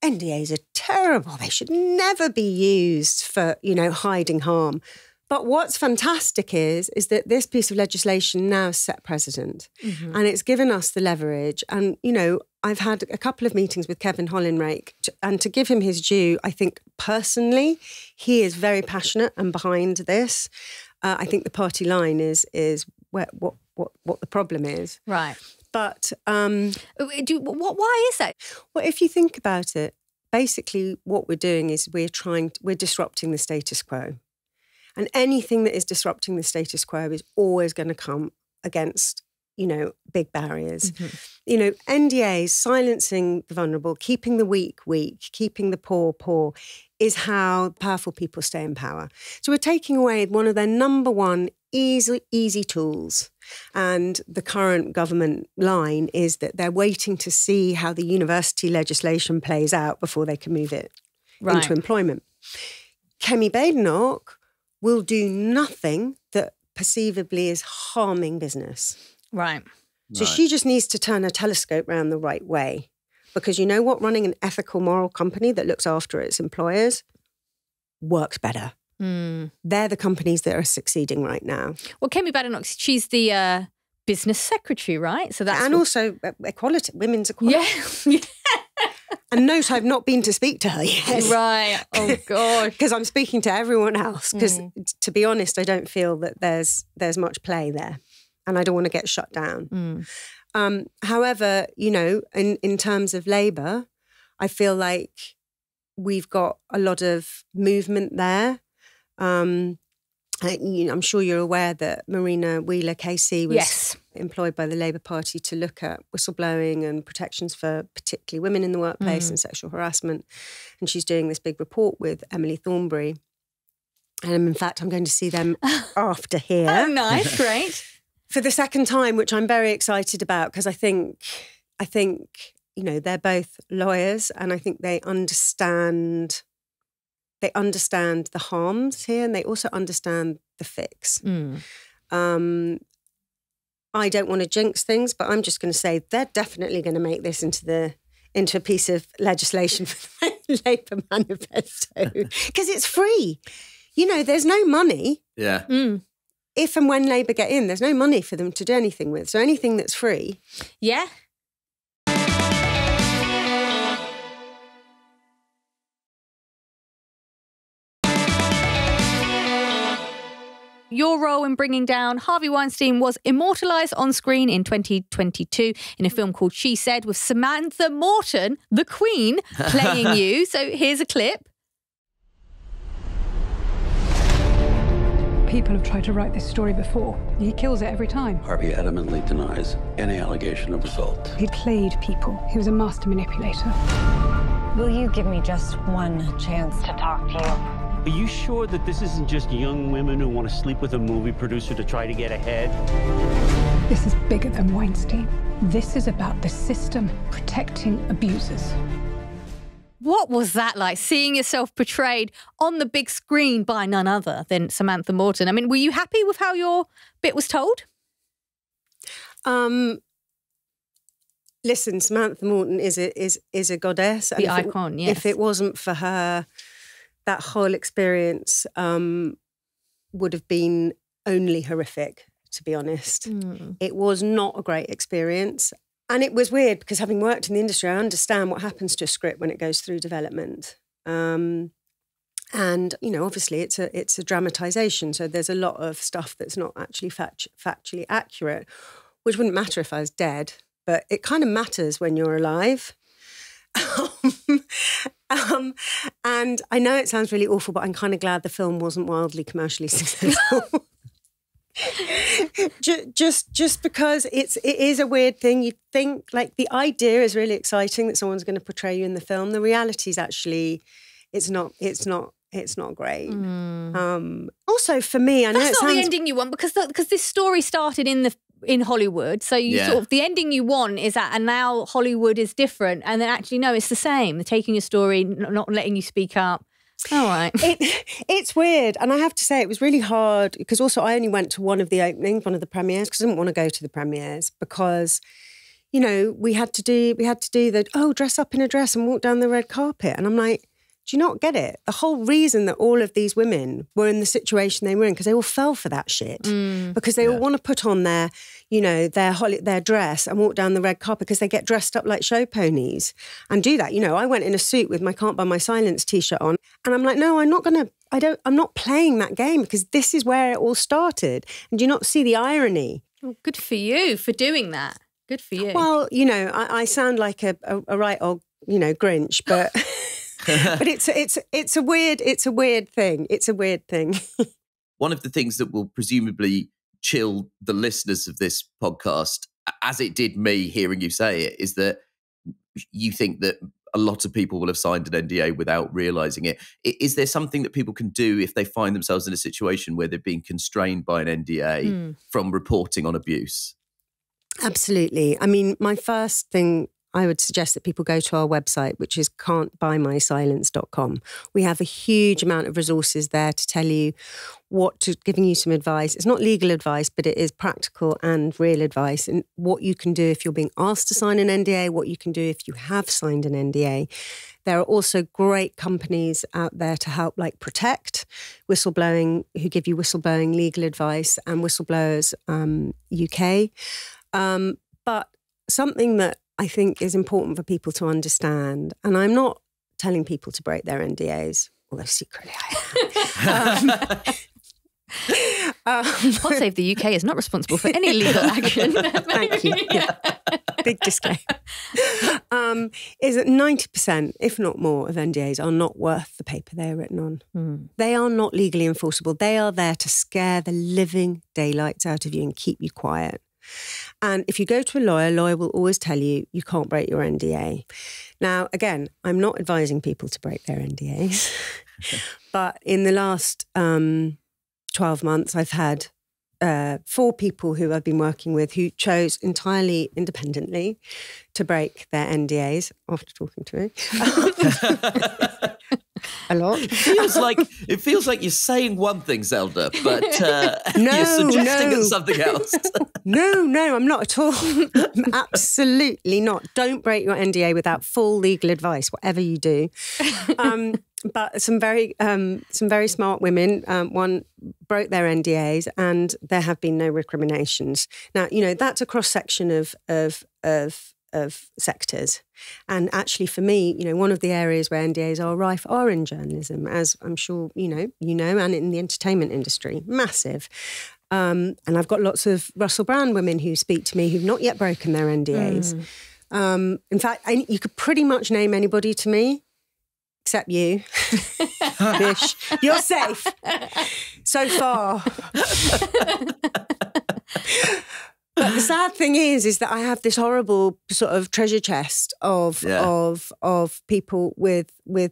"NDAs are terrible. They should never be used for you know hiding harm." But what's fantastic is is that this piece of legislation now set precedent, and it's given us the leverage. And you know, I've had a couple of meetings with Kevin Hollinrake, and to give him his due, I think personally he is very passionate and behind this. Uh, I think the party line is is where, what what what the problem is. Right. But um, Uh, Do, what, why is that? well, if you think about it, basically what we're doing is we're trying, we're disrupting the status quo. And anything that is disrupting the status quo is always going to come against, you know, big barriers. Mm-hmm. You know, NDAs, silencing the vulnerable, keeping the weak weak, keeping the poor poor, is how powerful people stay in power. So we're taking away one of their number one easy, easy tools. And the current government line is that they're waiting to see how the university legislation plays out before they can move it Right. into employment. Kemi Badenoch will do nothing that perceivably is harming business. Right. So she just needs to turn her telescope round the right way. Because you know what? Running an ethical, moral company that looks after its employers works better. Mm. They're the companies that are succeeding right now. Well, Kemi Badenoch, she's the uh, business secretary, right? So that's and what- also uh, equality, women's equality. yeah. And note, I've not been to speak to her yet. right. Oh gosh. Because I'm speaking to everyone else. Because Mm. to be honest, I don't feel that there's there's much play there, and I don't want to get shut down. Mm. Um, however, you know, in in terms of Labour, I feel like we've got a lot of movement there. Um, I, you know, I'm sure you're aware that Marina Wheeler KC was Yes. employed by the Labour Party to look at whistleblowing and protections for particularly women in the workplace Mm. and sexual harassment. And she's doing this big report with Emily Thornberry. And in fact, I'm going to see them after here Oh, nice. Great. for the second time, which I'm very excited about because I think, I think, you know, they're both lawyers and I think they understand, they understand the harms here and they also understand the fix. Mm. Um, I don't want to jinx things, but I'm just going to say they're definitely going to make this into the into a piece of legislation for the Labour manifesto because it's free. You know, there's no money Yeah. Mm. if and when Labour get in. There's no money for them to do anything with. So anything that's free, Yeah. Your role in bringing down Harvey Weinstein was immortalized on screen in 2022 in a film called She Said with Samantha Morton, the Queen, playing you. So here's a clip. People have tried to write this story before. He kills it every time. Harvey adamantly denies any allegation of assault. He played people. He was a master manipulator. Will you give me just one chance to talk to you? Are you sure that this isn't just young women who want to sleep with a movie producer to try to get ahead? This is bigger than Weinstein. This is about the system protecting abusers. What was that like, seeing yourself portrayed on the big screen by none other than Samantha Morton? I mean, were you happy with how your bit was told? um, listen, Samantha Morton is a is is a goddess. The if it- icon, If it wasn't for her, that whole experience um, would have been only horrific, to be honest. Mm. It was not a great experience. And it was weird because having worked in the industry, I understand what happens to a script when it goes through development. Um, and you know, obviously, it's a it's a dramatization, so there's a lot of stuff that's not actually fact, factually accurate, which wouldn't matter if I was dead, but it kind of matters when you're alive. um, and I know it sounds really awful, but I'm kind of glad the film wasn't wildly commercially successful. Ju- just just because it's it is a weird thing. You think like the idea is really exciting that someone's going to portray you in the film. The reality is actually it's not it's not it's not great. Um also for me i know That's not the ending you want because because this story started in the in Hollywood. So you Yeah. sort of the ending you want is that, and now Hollywood is different, and then actually no, it's the same. They're taking a story, not letting you speak up. All right. it, it's weird and i have to say it was really hard because also i only went to one of the openings one of the premieres because i didn't want to go to the premieres because you know we had to do we had to do the oh dress up in a dress and walk down the red carpet and i'm like do you not get it? The whole reason that all of these women were in the situation they were in because they all fell for that shit. Mm. Because they all want to put on their you know their holly, their dress and walk down the red carpet because they get dressed up like show ponies and do that. You know i went in a suit with my can't buy my silence t-shirt on and i'm like no i'm not gonna i don't i'm not playing that game because this is where it all started. And do you not see the irony? Well, good for you for doing that. Good for you. well you know i, I sound like a, a, a right old you know grinch but but it's it's it's a weird it's a weird thing it's a weird thing one of the things that will presumably chill the listeners of this podcast, as it did me hearing you say it, is that you think that a lot of people will have signed an NDA without realizing it. Is there something that people can do if they find themselves in a situation where they're being constrained by an NDA Hmm. from reporting on abuse? Absolutely. I mean, my first thing I would suggest that people go to our website, which is can'tbuymysilence.com. We have a huge amount of resources there to tell you what to, giving you some advice. It's not legal advice, but it is practical and real advice and what you can do if you're being asked to sign an NDA, what you can do if you have signed an NDA. There are also great companies out there to help, like Protect, whistleblowing, who give you whistleblowing legal advice, and Whistleblowers um, UK. Um, but something that I think is important for people to understand, and I'm not telling people to break their NDAs, although secretly I am. um, Pod Save the UK is not responsible for any legal action. Thank you. Yeah. Big disclaimer. Um, is that 90%, if not more, of NDAs are not worth the paper they are written on. They are not legally enforceable. They are there to scare the living daylights out of you and keep you quiet. And if you go to a lawyer, a lawyer will always tell you you can't break your NDA. Now, again, I'm not advising people to break their NDAs, but in the last um, 12 months, I've had uh, four people who I've been working with who chose entirely independently to break their NDAs after talking to me. a lot. It feels like it feels like you're saying one thing, Zelda, but uh, No, you're suggesting no. it's something else. No, no, I'm not at all. Absolutely not. Don't break your NDA without full legal advice, whatever you do. Um, but some very, um, some very smart women. Um, one broke their NDAs, and there have been no recriminations. Now, you know that's a cross section of of of of sectors. And actually, for me, you know, one of the areas where NDAs are rife are in journalism, as I'm sure you know, you know, and in the entertainment industry, massive. Um, and I've got lots of Russell Brand women who speak to me who've not yet broken their NDAs. Um, in fact, I, you could pretty much name anybody to me except you. You're safe so far. But the sad thing is, is that I have this horrible sort of treasure chest of Yeah. of of people with with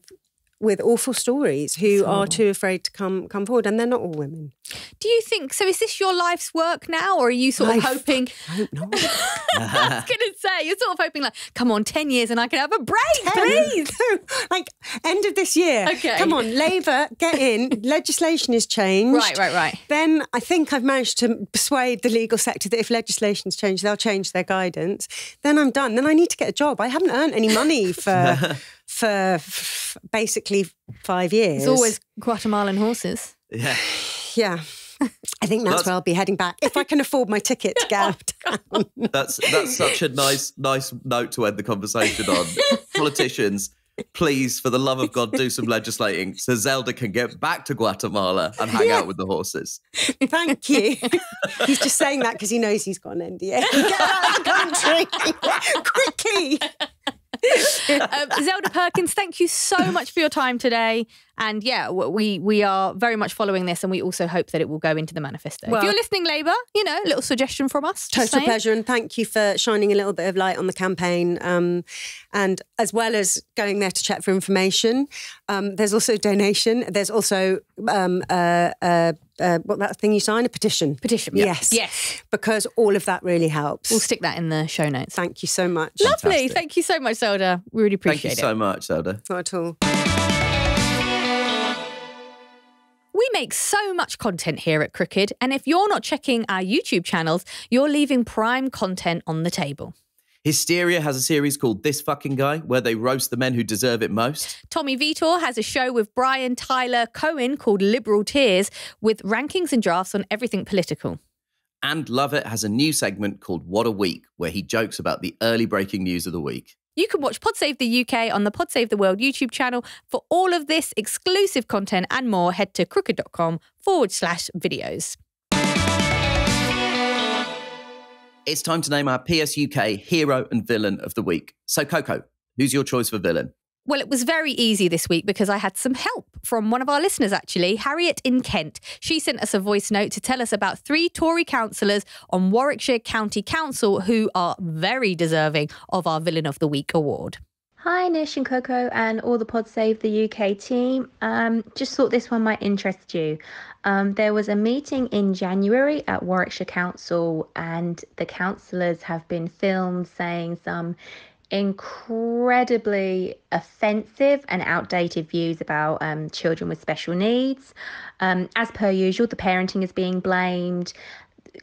with awful stories who are too afraid to come come forward, and they're not all women. Do you think so? Is this your life's work now, or are you sort of I hoping? I don't. I was going to say you're sort of hoping like, come on, ten years and I can have a break, please. No, like end of this year. Okay. Come on, Labour, get in. Legislation is changed. Right, right, right. Then I think I've managed to persuade the legal sector that if legislation's changed, they'll change their guidance. Then I'm done. Then I need to get a job. I haven't earned any money for for f- basically five years. It's always Guatemalan horses. Yeah. Yeah. I think that's, That's- where I'll be heading back if I can afford my ticket to get out. That's that's such a nice nice note to end the conversation on. Politicians, please, for the love of God, do some legislating so Zelda can get back to Guatemala and hang out with the horses. Thank you. he's just saying that because he knows he's got an NDA. Get out of the country quickly. um, Zelda Perkins, thank you so much for your time today. And yeah, we we are very much following this, and we also hope that it will go into the manifesto. Well- if you're listening, Labour, you know, a little suggestion from us. Total saying. pleasure, and thank you for shining a little bit of light on the campaign. Um, and as well as going there to check for information, um, there's also donation. There's also um, uh, uh, uh, what that thing you sign a petition. Petition, yeah. yes, Yes. because all of that really helps. We'll stick that in the show notes. Thank you so much. Lovely. Fantastic. Thank you so much, Zelda. We really appreciate it. Thank you it. so much, Zelda. Not at all. We make so much content here at Crooked, and if you're not checking our YouTube channels, you're leaving prime content on the table. Hysteria has a series called This Fucking Guy, where they roast the men who deserve it most. Tommy Vitor has a show with Brian Tyler Cohen called Liberal Tears with rankings and drafts on everything political. And Lovett has a new segment called What a Week, where he jokes about the early breaking news of the week. You can watch Pod Save the UK on the Pod Save the World YouTube channel. For all of this exclusive content and more, head to crooked.com forward slash videos. It's time to name our PSUK hero and villain of the week. So, Coco, who's your choice for villain? Well, it was very easy this week because I had some help from one of our listeners, actually, Harriet in Kent. She sent us a voice note to tell us about three Tory councillors on Warwickshire County Council who are very deserving of our Villain of the Week award. Hi, Nish and Coco, and all the Pod Save the UK team. Um, just thought this one might interest you. Um, there was a meeting in January at Warwickshire Council, and the councillors have been filmed saying some incredibly offensive and outdated views about um, children with special needs. Um, as per usual, the parenting is being blamed.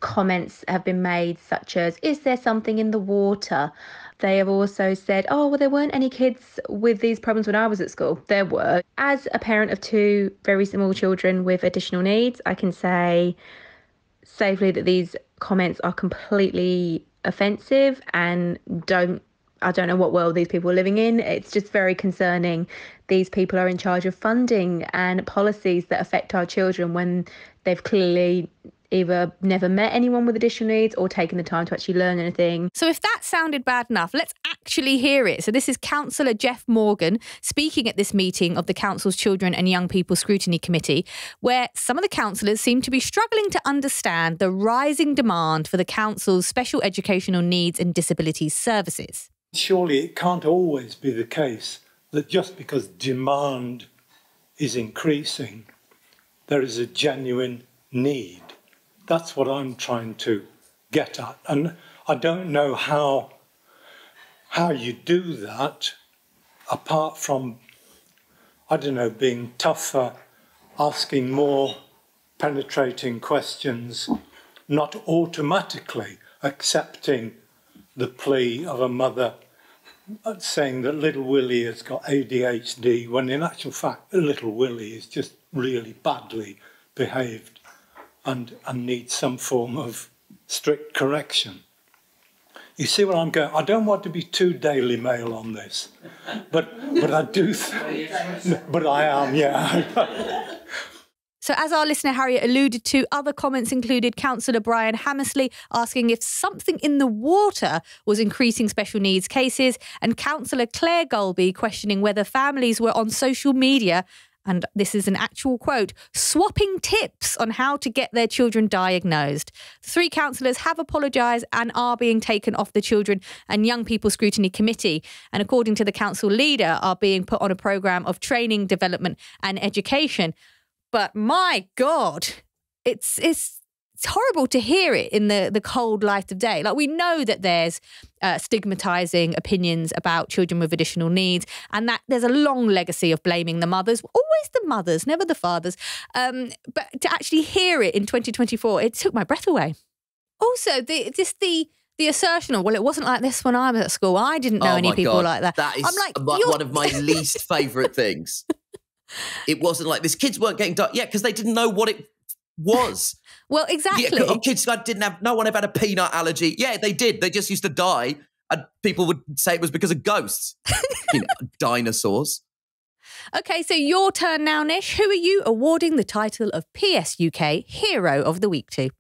Comments have been made, such as, Is there something in the water? They have also said, Oh, well, there weren't any kids with these problems when I was at school. There were. As a parent of two very small children with additional needs, I can say safely that these comments are completely offensive and don't I don't know what world these people are living in. It's just very concerning. These people are in charge of funding and policies that affect our children when they've clearly either never met anyone with additional needs or taken the time to actually learn anything. So, if that sounded bad enough, let's actually hear it. So, this is Councillor Jeff Morgan speaking at this meeting of the Council's Children and Young People Scrutiny Committee, where some of the councillors seem to be struggling to understand the rising demand for the Council's special educational needs and disabilities services. Surely it can't always be the case that just because demand is increasing, there is a genuine need. That's what I'm trying to get at. And I don't know how, how you do that apart from, I don't know, being tougher, asking more penetrating questions, not automatically accepting the plea of a mother saying that little Willie has got ADHD, when in actual fact, little Willie is just really badly behaved and, and needs some form of strict correction. You see where I'm going? I don't want to be too Daily Mail on this, but but I do. But I am, yeah. So, as our listener Harriet alluded to, other comments included Councillor Brian Hammersley asking if something in the water was increasing special needs cases, and Councillor Clare Golby questioning whether families were on social media. And this is an actual quote swapping tips on how to get their children diagnosed. Three councillors have apologised and are being taken off the Children and Young People Scrutiny Committee. And according to the council leader, are being put on a programme of training, development, and education but my god it's it's it's horrible to hear it in the the cold light of day like we know that there's uh, stigmatizing opinions about children with additional needs and that there's a long legacy of blaming the mothers always the mothers never the fathers um, but to actually hear it in 2024 it took my breath away also the just the the assertion of, well, it wasn't like this when I was at school. I didn't know oh any people God. like that. That is I'm like, one of my least favourite things. It wasn't like this. Kids weren't getting died. Yeah, because they didn't know what it was. well, exactly. Yeah, kids didn't have. No one ever had a peanut allergy. Yeah, they did. They just used to die, and people would say it was because of ghosts. you know, dinosaurs. Okay, so your turn now, Nish. Who are you awarding the title of PS UK Hero of the Week to?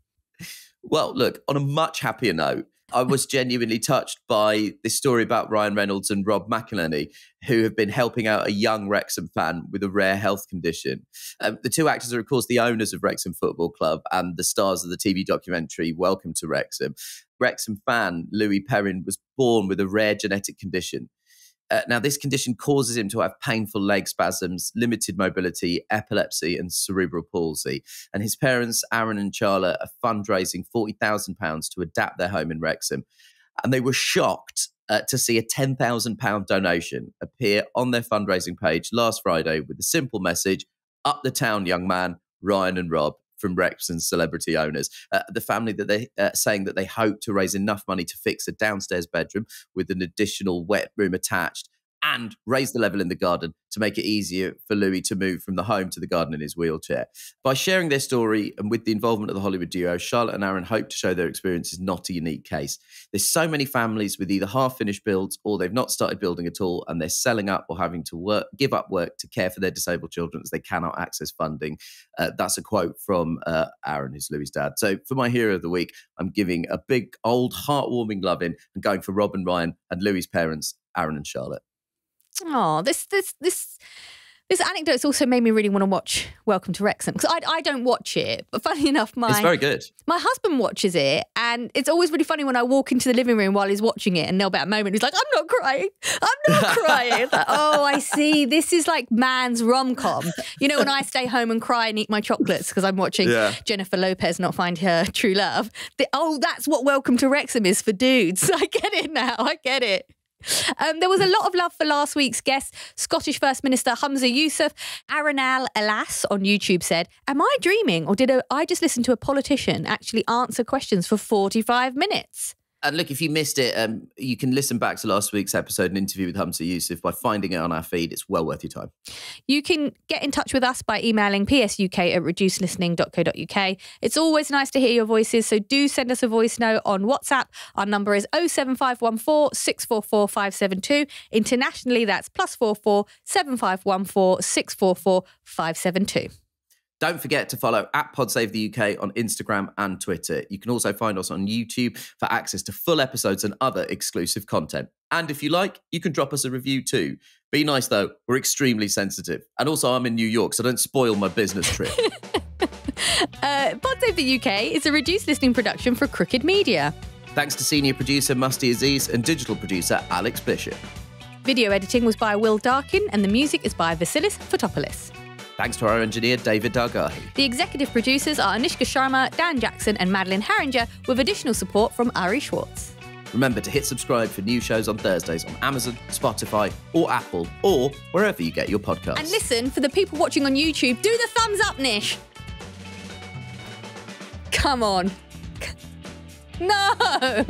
Well, look, on a much happier note, I was genuinely touched by this story about Ryan Reynolds and Rob McElhenney, who have been helping out a young Wrexham fan with a rare health condition. Um, the two actors are, of course, the owners of Wrexham Football Club and the stars of the TV documentary Welcome to Wrexham. Wrexham fan Louis Perrin was born with a rare genetic condition. Uh, now, this condition causes him to have painful leg spasms, limited mobility, epilepsy, and cerebral palsy. And his parents, Aaron and Charla, are fundraising £40,000 to adapt their home in Wrexham. And they were shocked uh, to see a £10,000 donation appear on their fundraising page last Friday with the simple message Up the town, young man, Ryan and Rob. From Wrexham's celebrity owners, uh, the family that they uh, saying that they hope to raise enough money to fix a downstairs bedroom with an additional wet room attached and raise the level in the garden to make it easier for Louis to move from the home to the garden in his wheelchair. By sharing their story and with the involvement of the Hollywood duo, Charlotte and Aaron hope to show their experience is not a unique case. There's so many families with either half finished builds or they've not started building at all and they're selling up or having to work, give up work to care for their disabled children as they cannot access funding. Uh, that's a quote from uh, Aaron, who's Louis' dad. So for my hero of the week, I'm giving a big, old, heartwarming love in and going for Rob and Ryan and Louis' parents, Aaron and Charlotte. Oh, this this this this anecdote's also made me really want to watch Welcome to Wrexham because I, I don't watch it, but funny enough, my it's very good. my husband watches it, and it's always really funny when I walk into the living room while he's watching it, and there'll be a moment he's like, "I'm not crying, I'm not crying." Like, oh, I see. This is like man's rom com. You know, when I stay home and cry and eat my chocolates because I'm watching Yeah. Jennifer Lopez not find her true love. The, oh, that's what Welcome to Wrexham is for dudes. I get it now. I get it. Um, there was a lot of love for last week's guest, Scottish First Minister Humza Yousaf. Aranal Alas on YouTube said, Am I dreaming or did a, I just listen to a politician actually answer questions for 45 minutes? And look, if you missed it, um, you can listen back to last week's episode, an interview with Humza Yousaf, by finding it on our feed. It's well worth your time. You can get in touch with us by emailing psuk at reducelistening.co.uk. It's always nice to hear your voices, so do send us a voice note on WhatsApp. Our number is 07514 644 572. Internationally, that's plus 44 7514 644 572. Don't forget to follow at Podsave the UK on Instagram and Twitter. You can also find us on YouTube for access to full episodes and other exclusive content. And if you like, you can drop us a review too. Be nice though, we're extremely sensitive. And also, I'm in New York, so don't spoil my business trip. Uh, Pod Save the UK is a reduced listening production for Crooked Media. Thanks to senior producer Musty Aziz and digital producer Alex Bishop. Video editing was by Will Darkin, and the music is by Vasilis Fotopoulos. Thanks to our engineer David Dargahi. The executive producers are Anishka Sharma, Dan Jackson, and Madeline Herringer, with additional support from Ari Schwartz. Remember to hit subscribe for new shows on Thursdays on Amazon, Spotify, or Apple, or wherever you get your podcasts. And listen, for the people watching on YouTube, do the thumbs up, Nish. Come on. No.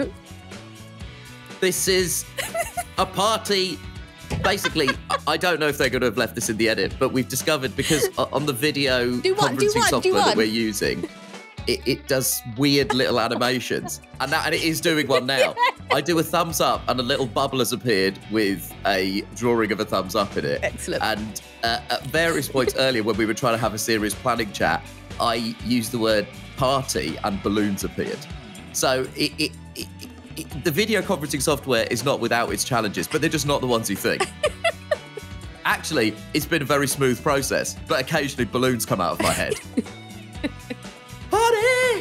This is a party. Basically, I- don't know if they're going to have left this in the edit, but we've discovered because on the video Do one, do conferencing one, do software that we're using, it, it does weird little animations, and that and it is doing one now. I do a thumbs up, and a little bubble has appeared with a drawing of a thumbs up in it. Excellent. And uh, at various points earlier, when we were trying to have a serious planning chat, I used the word party, and balloons appeared. So it, it, it, the video conferencing software is not without its challenges, but they're just not the ones you think. Actually, it's been a very smooth process, but occasionally balloons come out of my head. Party!